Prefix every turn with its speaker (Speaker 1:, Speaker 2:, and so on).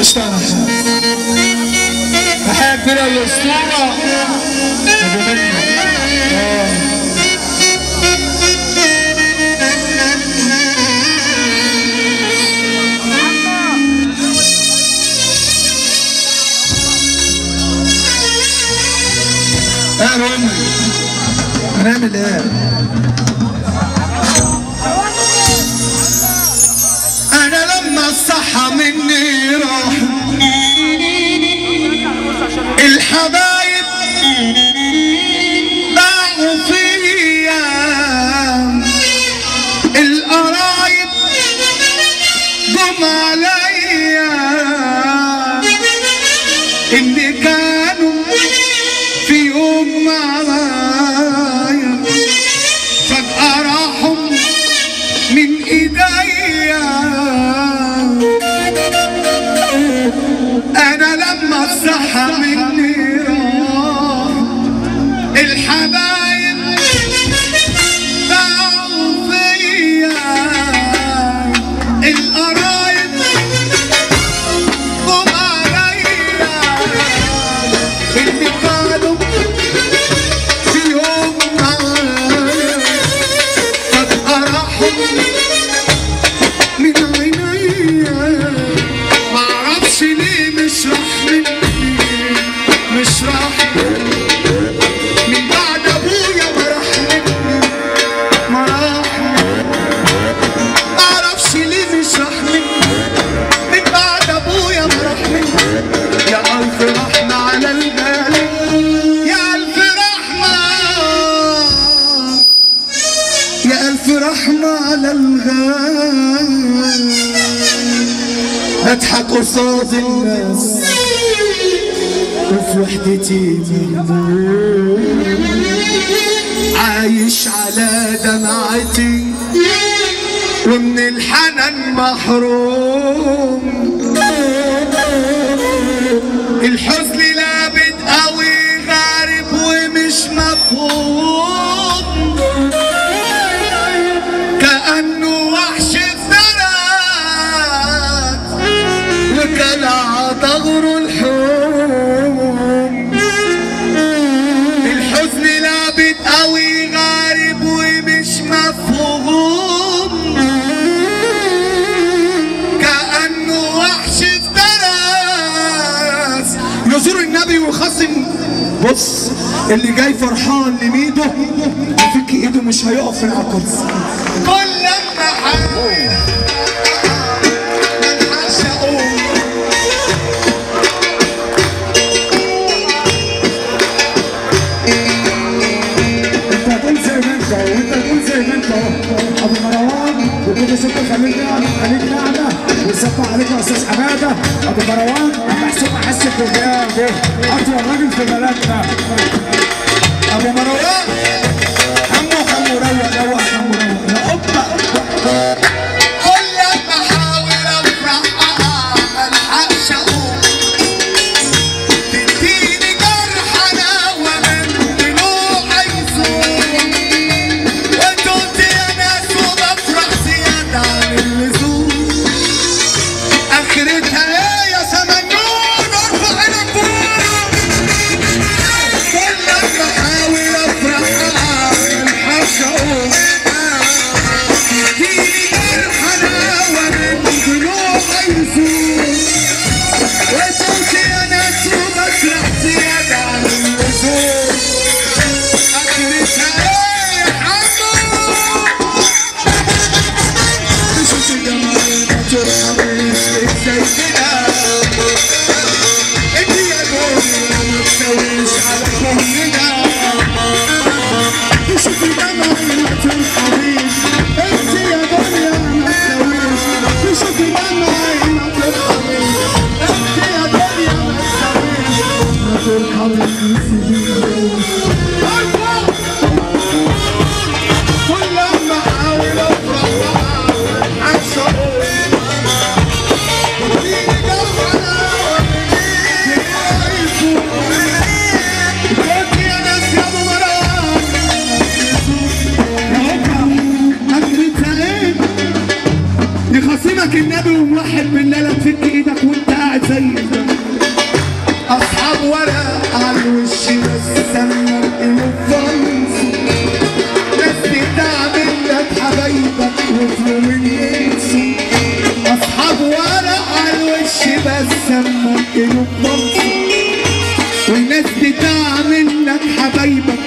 Speaker 1: اشتغل أحب الاسطوره ابو منه إيه يا امي هنعمل إيه؟ malha اضحك قصاد الناس وفي وحدتي عايش على دمعتي ومن الحنان محروم. الحزن عبر الحوم الحزن لابد قوي غارب ومش مفهوم. كأنه وحش افترس درس يزور النبي ويخصم بص اللي جاي فرحان لميده يفك إيده مش هيقف في على كل لما حاول.
Speaker 2: تجيب ستة خليك خليك نعمة ويصبح عليك يا أستاذ حمادة أبو مروان أحسن أحسن في الجامعة أطول راجل في بلدنا. لك النبي وموحد بالله لا تفك إيدك وانت قاعد زي
Speaker 1: أصحاب ورق على الوش بس استنى الفنز ناس لك حبايبك وفلومين ينسوا أصحاب ورقة على الوش بس اما الفنز وناس حبايبك